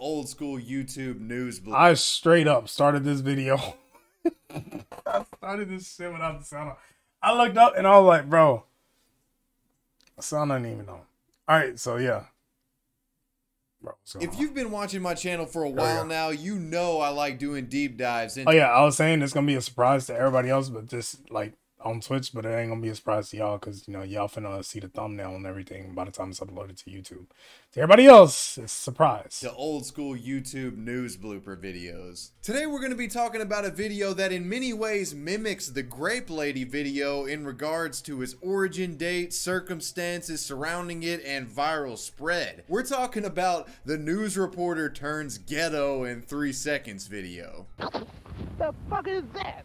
old school YouTube news. I straight up started this video. I started this shit without the sound on. I looked up and I was like, bro, sound ain't even on. All right, so yeah. Bro, if you've been watching my channel for a while now, you know I like doing deep dives. Oh, into- oh yeah, I was saying it's gonna be a surprise to everybody else, but just like on Twitch, but it ain't gonna be a surprise to y'all because you know y'all finna see the thumbnail and everything by the time it's uploaded to YouTube. To everybody else, it's a surprise. The old school YouTube news blooper videos. Today we're gonna be talking about a video that in many ways mimics the Grape Lady video in regards to its origin date, circumstances surrounding it, and viral spread. We're talking about the news reporter turns ghetto in three seconds video. The fuck is that?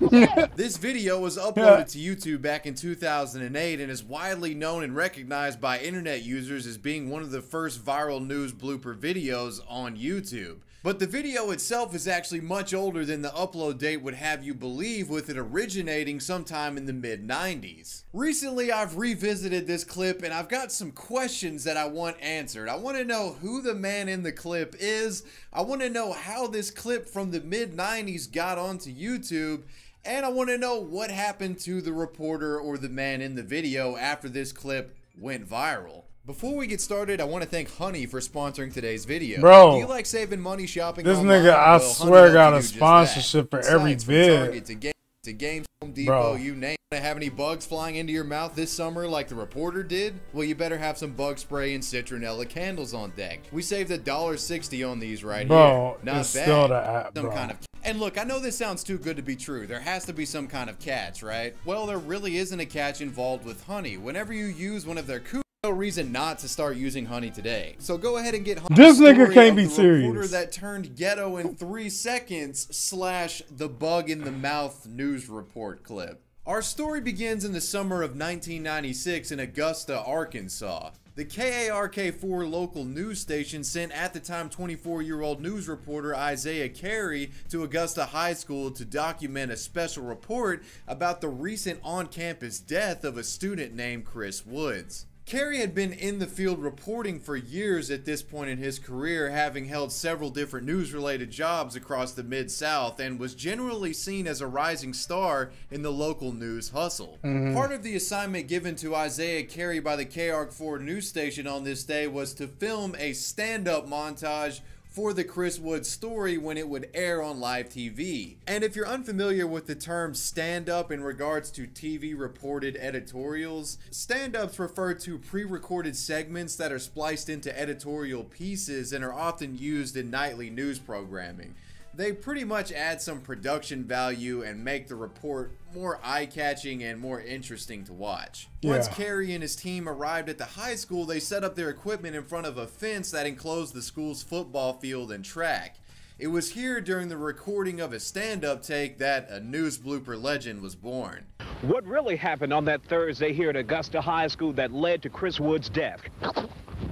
this video was uploaded to YouTube back in 2008 and is widely known and recognized by internet users as being one of the first viral news blooper videos on YouTube. But the video itself is actually much older than the upload date would have you believe with it originating sometime in the mid 90s. Recently I've revisited this clip and I've got some questions that I want answered. I want to know who the man in the clip is, I want to know how this clip from the mid 90s got onto YouTube, and I want to know what happened to the reporter or the man in the video after this clip went viral. Before we get started, I want to thank Honey for sponsoring today's video. Bro, do you like saving money shopping? This online? nigga, I well, swear, got a sponsorship for every vid. To, game, to Games Home Depot, Bro. you name. it. Have any bugs flying into your mouth this summer like the reporter did? Well, you better have some bug spray and citronella candles on deck. We saved a dollar sixty on these right bro, here. Not bad. Still the app, some bro. kind of and look, I know this sounds too good to be true. There has to be some kind of catch, right? Well, there really isn't a catch involved with honey. Whenever you use one of their coupons no reason not to start using honey today. So go ahead and get honey. This nigga can't be serious. That turned ghetto in three seconds. Slash the bug in the mouth news report clip. Our story begins in the summer of 1996 in Augusta, Arkansas. The KARK4 local news station sent at the time 24 year old news reporter Isaiah Carey to Augusta High School to document a special report about the recent on campus death of a student named Chris Woods. Carey had been in the field reporting for years at this point in his career, having held several different news related jobs across the Mid South, and was generally seen as a rising star in the local news hustle. Mm-hmm. Part of the assignment given to Isaiah Carey by the KARK4 news station on this day was to film a stand up montage for the Chris Woods story when it would air on live TV. And if you're unfamiliar with the term stand up in regards to TV reported editorials, stand ups refer to pre recorded segments that are spliced into editorial pieces and are often used in nightly news programming they pretty much add some production value and make the report more eye-catching and more interesting to watch. Yeah. Once Carey and his team arrived at the high school, they set up their equipment in front of a fence that enclosed the school's football field and track. It was here during the recording of a stand-up take that a news blooper legend was born. What really happened on that Thursday here at Augusta High School that led to Chris Wood's death?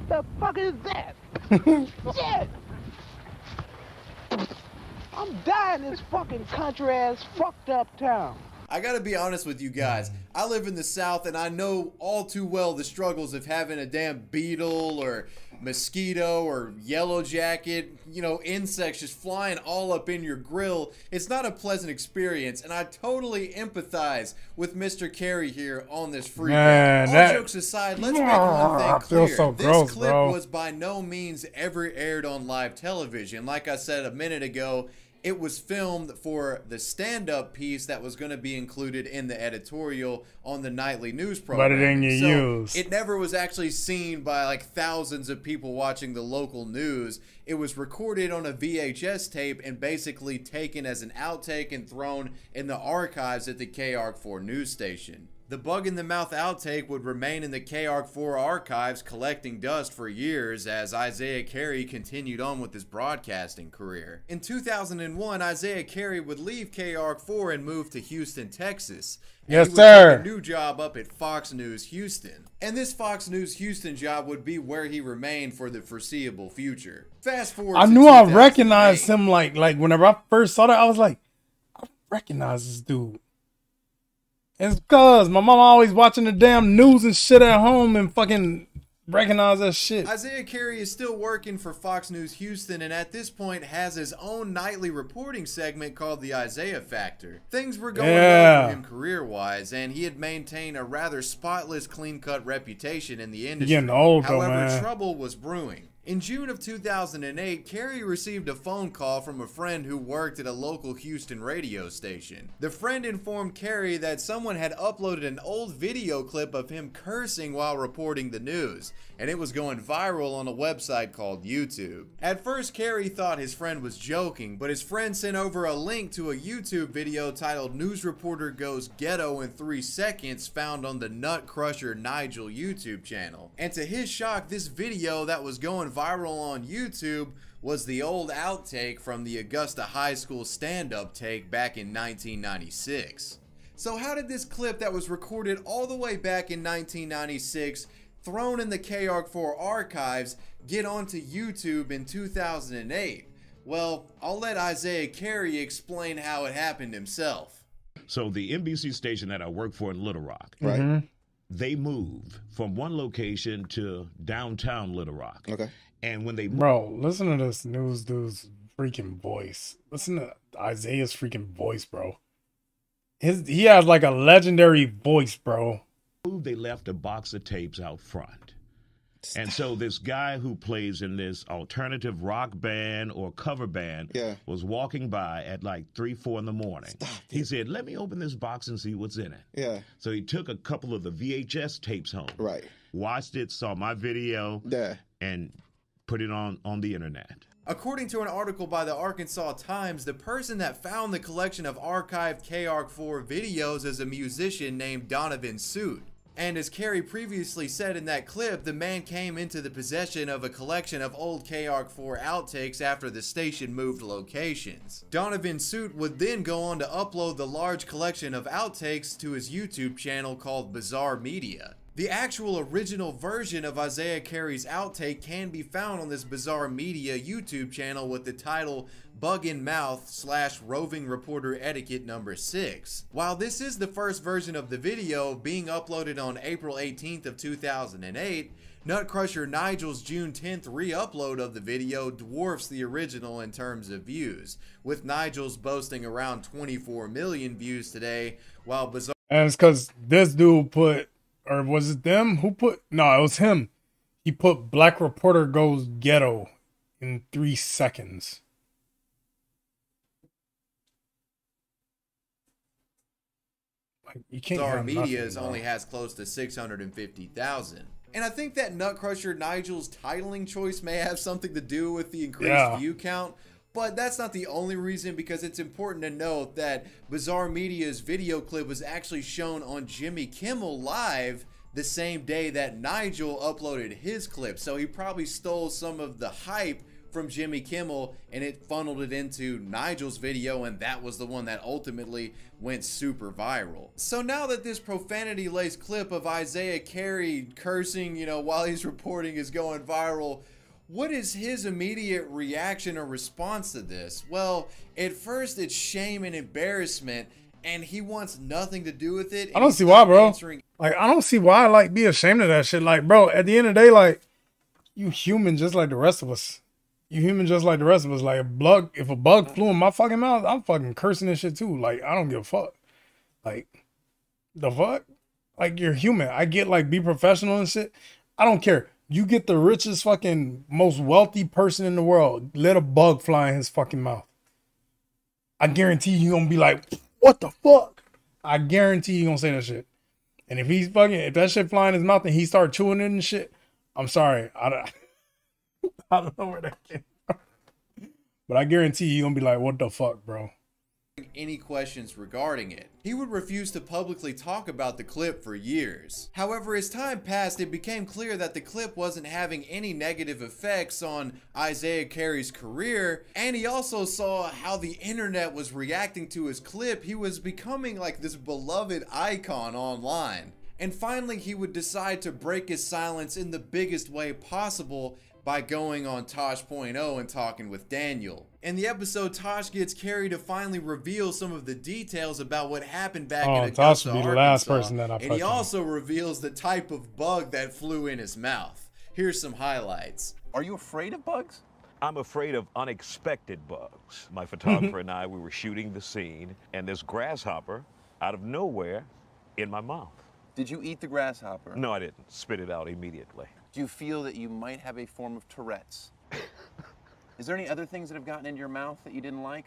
The fuck is that? Shit! I'm dying in this fucking country ass fucked up town. I gotta be honest with you guys. I live in the South and I know all too well the struggles of having a damn beetle or mosquito or yellow jacket, you know, insects just flying all up in your grill. It's not a pleasant experience, and I totally empathize with Mr. Carey here on this free. Man, all that, jokes aside, let's make one thing clear. So this gross, clip bro. was by no means ever aired on live television. Like I said a minute ago, it was filmed for the stand-up piece that was going to be included in the editorial on the nightly news program. But it didn't get so used. It never was actually seen by like thousands of people watching the local news. It was recorded on a VHS tape and basically taken as an outtake and thrown in the archives at the KARK4 news station. The bug in the mouth outtake would remain in the KARK4 archives collecting dust for years as Isaiah Carey continued on with his broadcasting career. In 2001, Isaiah Carey would leave KARK4 and move to Houston, Texas. yes, sir. a new job up at Fox News Houston. And this Fox News Houston job would be where he remained for the foreseeable future. Fast forward. I knew I recognized him like like whenever I first saw that, I was like, I recognize this dude. It's cause my mom always watching the damn news and shit at home and fucking recognize that shit. Isaiah Carey is still working for Fox News Houston and at this point has his own nightly reporting segment called The Isaiah Factor. Things were going well for him career wise, and he had maintained a rather spotless, clean cut reputation in the industry. getting old, though, However, man. trouble was brewing. In June of 2008, Carey received a phone call from a friend who worked at a local Houston radio station. The friend informed Carey that someone had uploaded an old video clip of him cursing while reporting the news, and it was going viral on a website called YouTube. At first, Carey thought his friend was joking, but his friend sent over a link to a YouTube video titled News Reporter Goes Ghetto in 3 Seconds found on the Nut Crusher Nigel YouTube channel. And to his shock, this video that was going viral on YouTube was the old outtake from the Augusta High School stand-up take back in 1996. So how did this clip that was recorded all the way back in 1996 thrown in the KARK4 archives get onto YouTube in 2008? Well, I'll let Isaiah Carey explain how it happened himself. So the NBC station that I work for in Little Rock, Right. Mm-hmm. they moved from one location to downtown Little Rock. Okay. And when they Bro, listen to this news dude's freaking voice. Listen to Isaiah's freaking voice, bro. His he has like a legendary voice, bro. they left a box of tapes out front. And so this guy who plays in this alternative rock band or cover band Yeah. was walking by at like three, four in the morning. he said, "Let me open this box and see what's in it." Yeah. So he took a couple of the VHS tapes home, Right. watched it, saw my video, Yeah. and put it on on the internet. According to an article by the Arkansas Times, the person that found the collection of archived KARK4 videos is a musician named Donovan Suit. And as Carey previously said in that clip, the man came into the possession of a collection of old KARK4 outtakes after the station moved locations. Donovan Suit would then go on to upload the large collection of outtakes to his YouTube channel called Bizarre Media. The actual original version of Isaiah Carey's outtake can be found on this Bizarre Media YouTube channel with the title Bug in Mouth slash Roving Reporter Etiquette number 6. While this is the first version of the video being uploaded on April 18th of 2008, Nutcrusher Nigel's June 10th re-upload of the video dwarfs the original in terms of views, with Nigel's boasting around 24 million views today, while Bizarre And it's cause this dude put or was it them who put no, it was him. He put Black Reporter Goes Ghetto in three seconds. Like you can't Media's nothing, only has close to 650,000. And I think that Nutcrusher Nigel's titling choice may have something to do with the increased Yeah. view count, but that's not the only reason because it's important to note that Bizarre Media's video clip was actually shown on Jimmy Kimmel Live the same day that Nigel uploaded his clip. So he probably stole some of the hype from Jimmy Kimmel and it funneled it into Nigel's video and that was the one that ultimately went super viral. So now that this profanity laced clip of Isaiah Carey cursing, you know, while he's reporting is going viral, what is his immediate reaction or response to this? Well, at first it's shame and embarrassment and he wants nothing to do with it. I don't see why, bro. answering Like I don't see why like be ashamed of that shit. Like, bro, at the end of the day, like you human just like the rest of us. You human just like the rest of us. Like a bug, if a bug flew in my fucking mouth, I'm fucking cursing this shit too. Like I don't give a fuck. Like the fuck? Like you're human. I get like be professional and shit. I don't care. You get the richest fucking most wealthy person in the world. Let a bug fly in his fucking mouth. I guarantee you gonna be like, what the fuck? I guarantee you gonna say that shit. And if he's fucking, if that shit fly in his mouth and he start chewing it and shit, I'm sorry. I don't, I don't know where that came from. But I guarantee you gonna be like, what the fuck, bro? Any questions regarding it. He would refuse to publicly talk about the clip for years. However, as time passed, it became clear that the clip wasn't having any negative effects on Isaiah Carey's career, and he also saw how the internet was reacting to his clip. He was becoming like this beloved icon online. And finally, he would decide to break his silence in the biggest way possible by going on Tosh.0 and talking with Daniel. In the episode, Tosh gets Carey to finally reveal some of the details about what happened back Oh, in Tosh would be the last person that I and he fucking- also reveals the type of bug that flew in his mouth. Here's some highlights. Are you afraid of bugs? I'm afraid of unexpected bugs. My photographer and I, we were shooting the scene, and this grasshopper, out of nowhere, in my mouth. Did you eat the grasshopper? No, I didn't. Spit it out immediately. Do you feel that you might have a form of Tourette's? Is there any other things that have gotten into your mouth that you didn't like?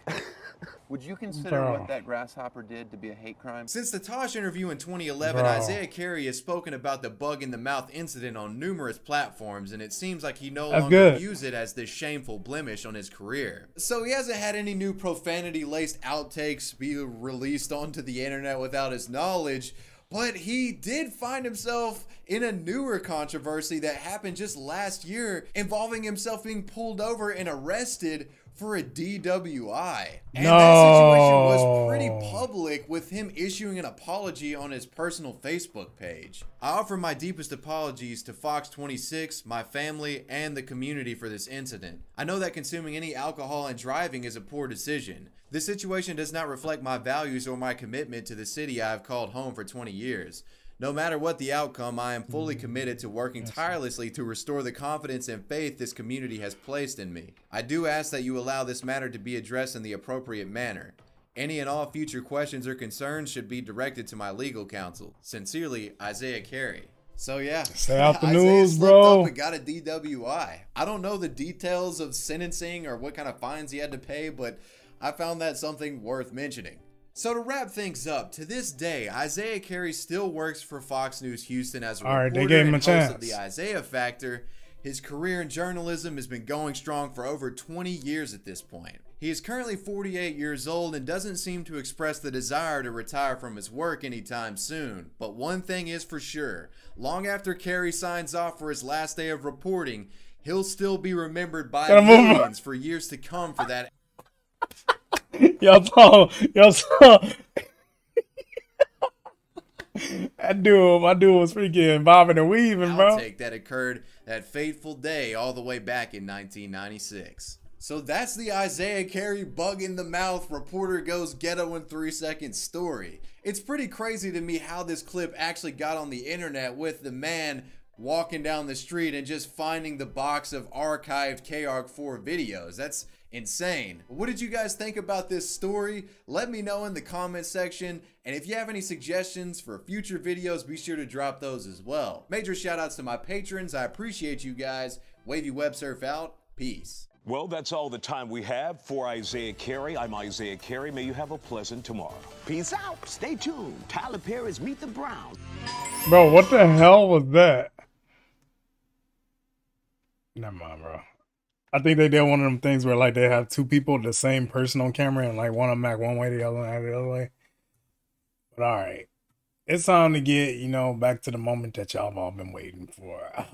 Would you consider Bro. what that grasshopper did to be a hate crime? Since the Tosh interview in 2011, Bro. Isaiah Carey has spoken about the bug in the mouth incident on numerous platforms, and it seems like he no That's longer good. views it as this shameful blemish on his career. So he hasn't had any new profanity laced outtakes be released onto the internet without his knowledge. But he did find himself in a newer controversy that happened just last year involving himself being pulled over and arrested for a DWI. And that situation was pretty public with him issuing an apology on his personal Facebook page. I offer my deepest apologies to Fox 26, my family, and the community for this incident. I know that consuming any alcohol and driving is a poor decision. This situation does not reflect my values or my commitment to the city I have called home for 20 years. No matter what the outcome, I am fully mm-hmm. committed to working tirelessly to restore the confidence and faith this community has placed in me. I do ask that you allow this matter to be addressed in the appropriate manner. Any and all future questions or concerns should be directed to my legal counsel. Sincerely, Isaiah Carey. So yeah, Stay out the news, bro. And got a DWI. I don't know the details of sentencing or what kind of fines he had to pay, but I found that something worth mentioning. So to wrap things up, to this day, Isaiah Carey still works for Fox News Houston as a All right, reporter they gave him a host of chance. the Isaiah Factor. His career in journalism has been going strong for over 20 years at this point. He is currently 48 years old and doesn't seem to express the desire to retire from his work anytime soon. But one thing is for sure long after Carey signs off for his last day of reporting, he'll still be remembered by Gotta millions for years to come for that Y'all saw, y'all saw. that dude, my dude was freaking bobbing and weaving, bro. that occurred that fateful day all the way back in 1996. So that's the Isaiah Carey bug in the mouth reporter goes ghetto in three seconds story. It's pretty crazy to me how this clip actually got on the internet with the man walking down the street and just finding the box of archived KARK4 videos. That's insane. What did you guys think about this story? Let me know in the comment section. And if you have any suggestions for future videos, be sure to drop those as well. Major shout outs to my patrons. I appreciate you guys. Wavy Web Surf out. Peace. Well, that's all the time we have for Isaiah Carey. I'm Isaiah Carey. May you have a pleasant tomorrow. Peace out. Stay tuned. Tyler Perry's Meet the Browns. Bro, what the hell was that? Never mind, bro. I think they did one of them things where like they have two people, the same person on camera, and like one of them act one way, the other one act the other way. But all right, it's time to get you know back to the moment that y'all have all been waiting for.